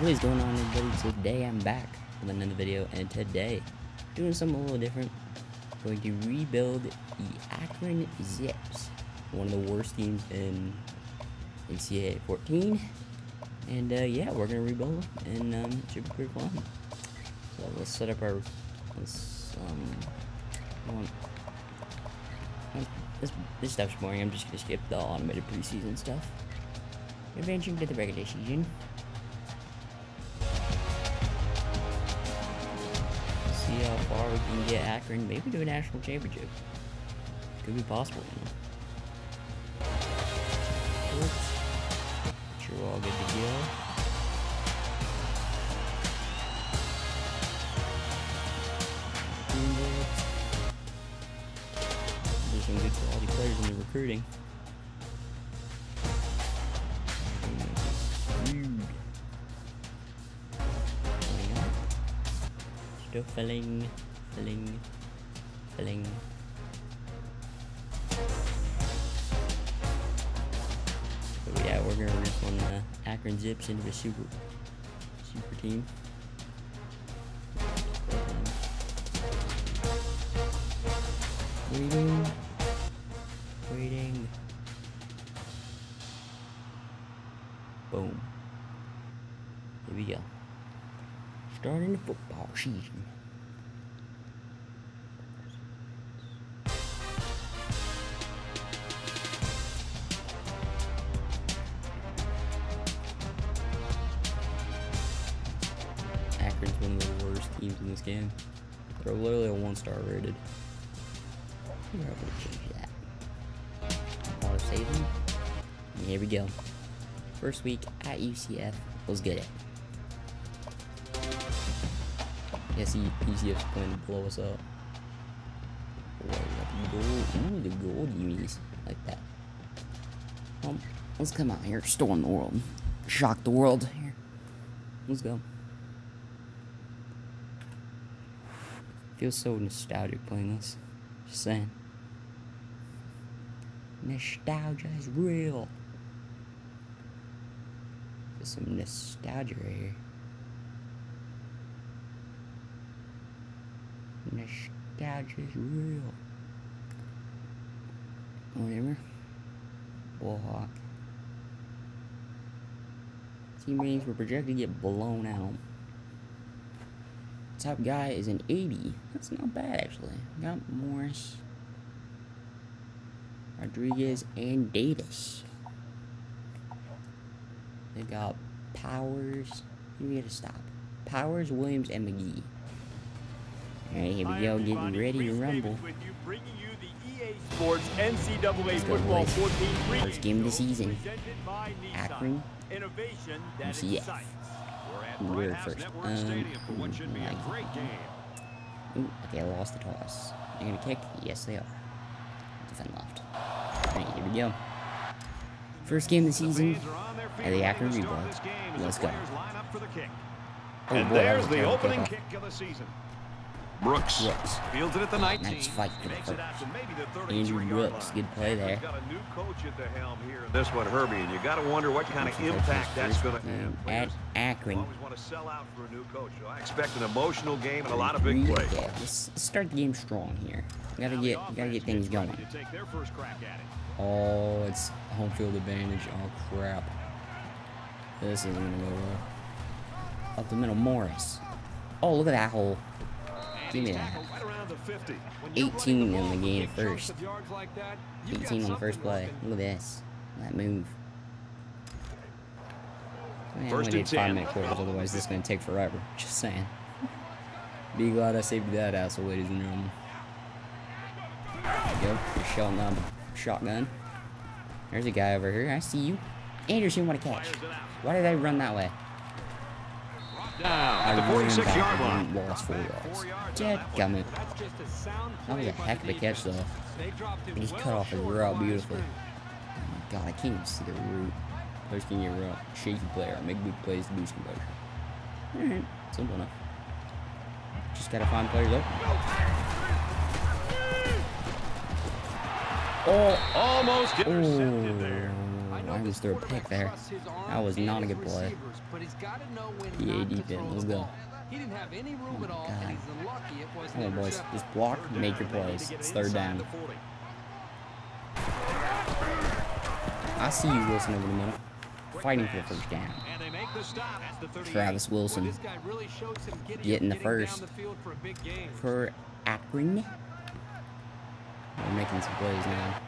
What is going on everybody? Today I'm back with another video and today doing something a little different. Going to rebuild the Akron Zips. One of the worst teams in NCAA 14. And uh, yeah, we're gonna rebuild and um, it should be pretty fun. So let's set up our let's um this this stuff's boring. I'm just gonna skip the automated preseason stuff. Advancing to the regular season. See how far we can get Akron, maybe to a national championship. Could be possible, you know. Sure, we're all good to go. There's some good quality players in the recruiting. Still filling, filling, filling. So yeah, we're gonna rip on the Akron Zips into a super, super team. Waiting. Waiting. Season. Akron's one of the worst teams in this game. They're literally a one star rated. We're able to change that. Auto saving. Here we go. First week at UCF was good. Yes, UCF's planning to blow us up. Blow. Ooh, the gold unis. Like that. Um, let's come out here, storm the world. Shock the world here. Let's go. Feels so nostalgic playing this. Just saying. Nostalgia is real. There's some nostalgia right here. Nostalgia is real. Whatever. Bullhawk. Team ratings were projected to get blown out. Top guy is an 80. That's not bad actually. Got Morris. Rodriguez and Davis. They got Powers. We gotta stop. Powers, Williams, and McGee. Alright, here we go, getting ready to rumble. Sports NCAA Let's go, Football boys. 14 First game of the season. presented by Nissan. Akron. Innovation that UCF. We're at We're Bright House first. Network Um, Stadium for what should be a like- great game. Ooh, okay, I lost the toss. They're gonna kick? Yes, they are. Defend left. Alright, here we go. First game of the season. Are on their feet at the Akron Rebuild. Let's go. players line up for the kick. Oh, and boy, there's the opening kick of the season. Brooks. Brooks. Fields it at the 19. Nice fight for the first. out to maybe the Andrew Brooks, good play there. Got a new coach at the helm here. This one, Herbie, and you got to wonder what kind of impact that's going to have. at Akron. Always want to sell out for a new coach. So I expect an emotional game and a lot of big plays. Yeah, let's, let's start the game strong here. We gotta get, we gotta get things going. to take their first crack at it. Oh, it's home field advantage. Oh crap. This isn't gonna go well. Up the middle, Morris. Oh, look at that hole. And Give me he's that. tackled right around the 50. When you're 18 in the game first. of yards like that, you got 18 on the first play. Look at this. That move. Man, First we and need five minute quarters, otherwise this is gonna take forever. Just saying. Be glad I saved that asshole, ladies and gentlemen. There you go. You're shotting down uh, shotgun. There's a guy over here. I see you. Anderson, what a catch. Fires it out. Why did I run that way? Down at the I ran 46 back yard and line. lost four yards. four yards on Dead that gummit. That's just a sound That was a heck of a catch, though. They dropped him He just cut off his short route of beautifully. Oh my god, I can't even see the route. Players can get route. Shaky player. Make big plays to boost composure. Alright, simple enough. Just gotta find players up. Oh, Almost intercepted oh. there. I almost threw a pick there. That was not a good play. PA defense, let's go. He didn't have any room Oh at all, God. and he's lucky it wasn't Come on, boys. Just block, make your plays. It's third down. I see you, Wilson, over the middle. Fighting for the first down. And they make the stop. That's the 38. Travis Wilson really showed some giddy getting the first the field for a big game. for Akron. We're making some plays now.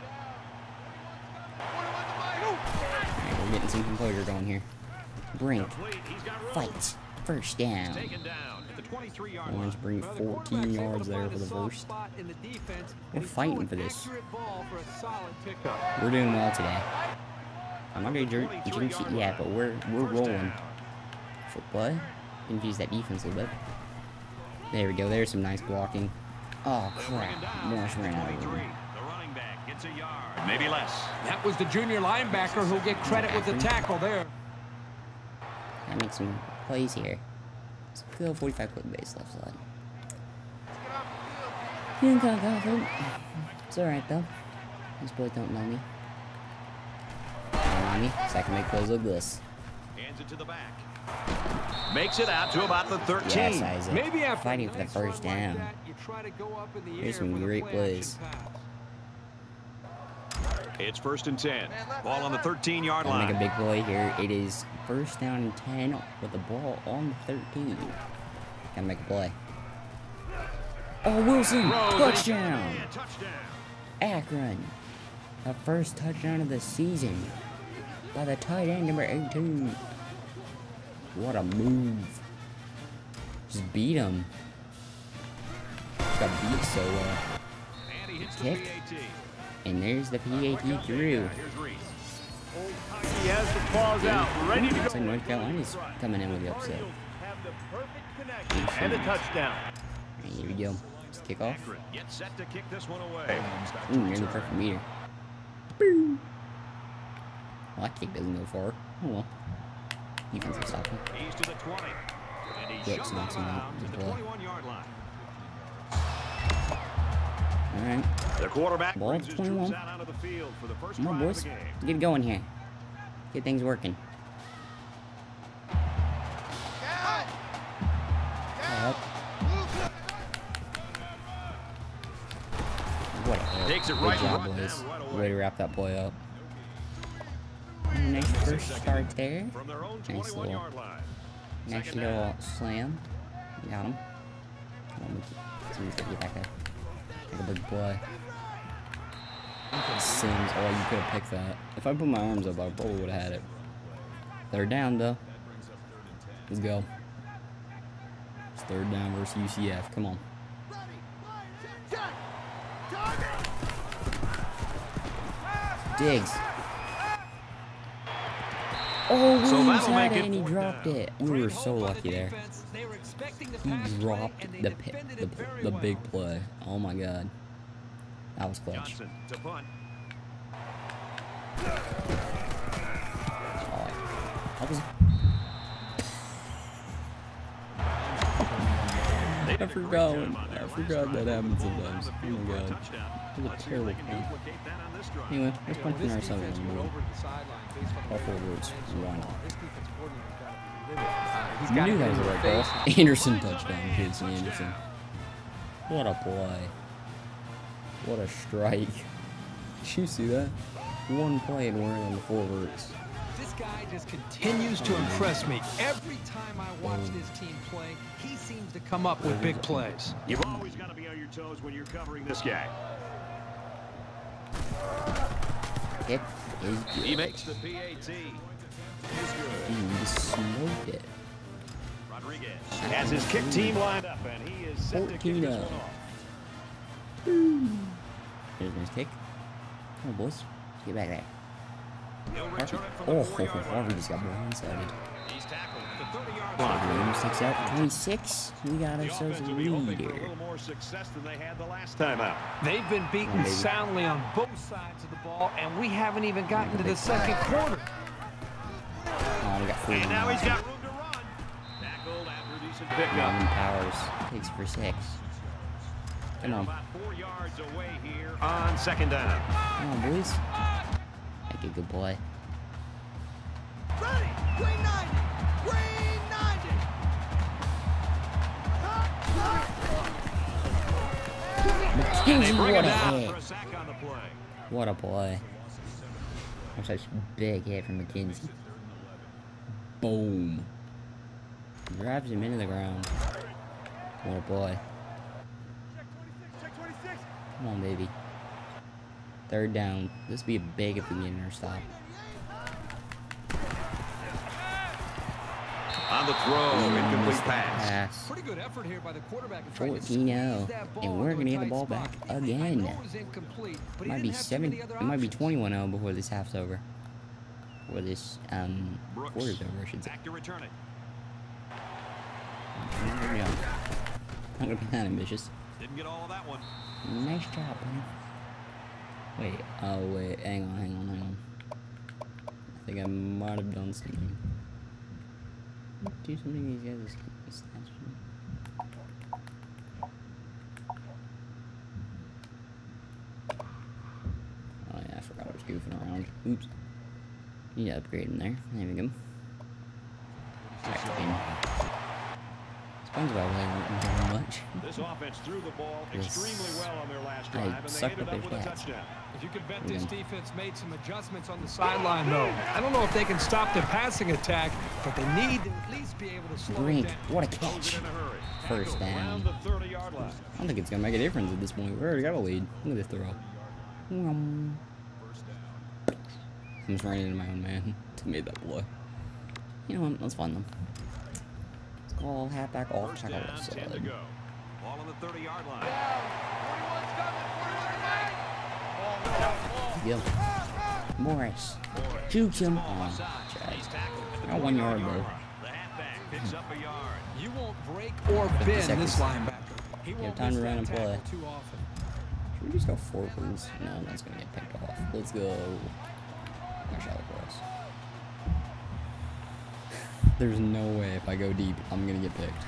Alright, we're getting some composure going here. Brink fights. First down. Taken down at the 23-yard line. Orange bring 14 yards there for the first. We're fighting for this. We're doing well today. I'm not gonna drink, it yet, but we're we're rolling. For what? Confuse that defense a little bit. There we go. There's some nice blocking. Oh crap! Morris ran out of 23. room. The running back gets a yard. Maybe less. That was the junior linebacker who'll get credit with the tackle there. Gotta make some plays here. Let's 45 quick base left side. Feeling kind of confident. It's alright though. These boys don't know me. They don't know me, so I can make plays like this. Hands it to the back. Makes it out to about the 13. Yes, Isaac. Maybe after Fighting for the first run like down. that, you try to go up in the Here's air some great plays. pass. It's first and 10. Ball on the 13-yard line. make a big play here. It is first down and 10 with the ball on the 13. Gotta make a play. Oh, Wilson! Touchdown! Akron. The first touchdown of the season by the tight end number 18. What a move. Just beat him. Just got beat so well. And he hits the Kick. And there's the PAT through. He has the claws out, ready to go. Looks like North Carolina's coming in with the upset. The and a touchdown. Alright, here we go. Let's kick off. Gets set to kick this one away. Ooh, near the perfect meter. Boom. Well, that kick doesn't go far. Oh well. Defense will stop him. He's to the 20. And he's Yep, shoved so out that's of an bounds at the 21-yard line. Alright. The quarterback Ball 21. troops out onto the field for the first Come on, boys. of the game. Get going here. Get things working. What a. Takes it Good right job, right boys. right Way to wrap that play up. Nice first start there. From their own Nice little- Nice little slam. Got him. Let's see if we can get back there. Take a big play. Sims, oh, you could have picked that. If I put my arms up, I probably would have had it. Third down, though. Let's go. It's third down versus UCF. Come on. Diggs. Oh, So Williams that'll had make it it and he dropped down. it. We Great were so by the lucky there. defense. They were expecting the He dropped and they the the, it the well. big play. Oh my god. That was clutch. Johnson. Oh, that was I did a great forgot when- I forgot that happened Moved the ball down sometimes. Oh my God. touchdown. It was a Let's see if they terrible play. duplicate that on this drive. Anyway, let's punch in This ourselves defense on the went board. over to the sideline based on the All way four they words. played so Why far. not? This defense coordinator's gotta be livid. He's You knew that was the right face. ball. Anderson touchdown. Casey Anderson. What a play. What a strike. Did you see that? One play and we're on the forwards. This guy just continues to impress me. Every time I watch this team play, he seems to come up with big plays. You've always got to be on your toes when you're covering this guy. Kick is He makes the PAT. He smoked it. Rodriguez has his kick team lined up, and he is set to kick 14 this one off. A nice kick. Come on, boys. Get back there. He'll return it Oh, the 40-yard Harvey line. just got blindsided. Williams takes out 26. We got ourselves a offense will be hoping lead for a here. little more success than they had the last time out. They've been beaten Oh, soundly on both sides of the ball, and we haven't even gotten to the second quarter. Oh, we got 40. And now he's got room to run. Tackled after decent pickup. Robin Powers takes for six. Come They're on. about four yards away here on second down. Come on, boys. Make a good play. Green 90. What a hit. for a sack on the play. What a play. That's such a big hit from McKenzie. Boom. Drives him into the ground. What a play. Come on, baby. Third down. This would be a big if we get our stop. On the throw, incomplete pass. pass. Pretty good effort here by the quarterback. in 14-0, squeeze that ball and we're gonna get the ball spot. back again. it was incomplete, but It he might be have seven. many It might be 21-0 before this half's over. Before this um quarter's over, I should say. back to return it. I'm gonna be- I'm gonna be that ambitious. Didn't get all of that one. Nice job, buddy. Wait, oh wait, hang on, hang on, hang on. I think I might have done something. Do something these guys is stats. Oh yeah, I forgot I was goofing around. Oops. Need to upgrade in there. There we go. Back in. SpongeBob wasn't doing much. This offense threw the ball extremely well on their last I drive, and they sucked ended up with their a touchdown. If you could bet Yeah. this defense made some adjustments on the sideline, though. I don't know if they can stop the passing attack, but they need to at least be able to slow Brink, down. what a catch. it in a hurry. First down. Around the 30-yard line. I don't think it's gonna make a difference at this point. We already got a lead. Look at this throw. Um, I'm just running into my own man to make that play. You know what? Let's find them. Let's call halfback off First tackle down, left 10 to side. go. Ball on the 30-yard line. Yep. Morris. Jukes him. Oh, Offside. Chad. He's tackled at the Got one 40-yard yard, though. The halfback picks up a yard. You won't break or 50 bend seconds. this linebacker. He have won't time to run and play. too often. Should we just go four, please? No, that's gonna get picked off. Let's go. Or shallow cross. There's no way if I go deep, I'm gonna get picked.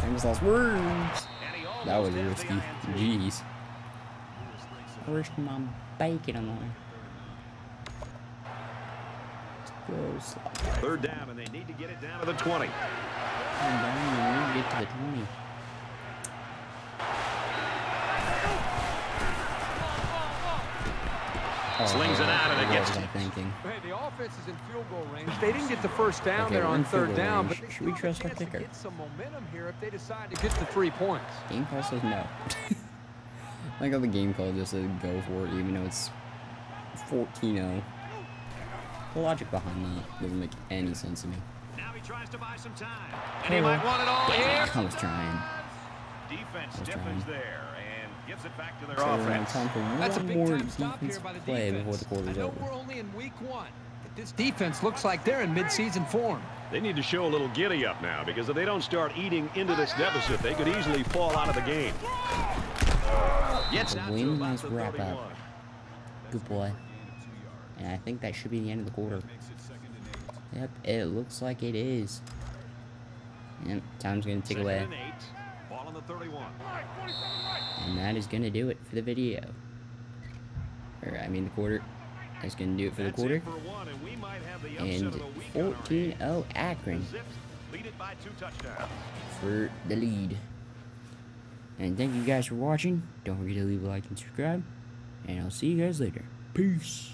Famous last words. That was almost has the risky. INT. Jeez. Risk my bacon on there. Let's go. Third down, and they need to get it down to the 20. And then we need to get to the 20. Oh, Slings it out, and it gets was thinking? Hey, the offense is in field goal range. They didn't get the first down Okay, there we're on third down, range. but Should we still have trust our kicker? get some momentum here if they decide to get the three points. Game call says no. I like how the game call just said go for it, even though it's 14-0. The logic behind that doesn't make any sense to me. Now he tries to buy some time. And he might want it all here. I was trying. Defense was stiffens trying. there and gives it back to their So we're gonna have offense. time for That's a one big more time stop here defensive by the play defense. before the I quarter's know over. we're only in week one, but this defense looks like they're in midseason form. They need to show a little giddy up now because if they don't start eating into this deficit, they could easily fall out of the game. Gets out to Win, about nice wrap up. Good play. And I think that should be the end of the quarter. Yep, it looks like it is. Yep, time's gonna tick away. And on the 31. And that is gonna do it for the video. Or, I mean the quarter. That's gonna do it for the quarter. it for one, and we might have the upset And of the week on our 14-0. Akron The Zips lead it by two touchdowns. for the lead. And thank you guys for watching. Don't forget to leave a like and subscribe. And I'll see you guys later. Peace.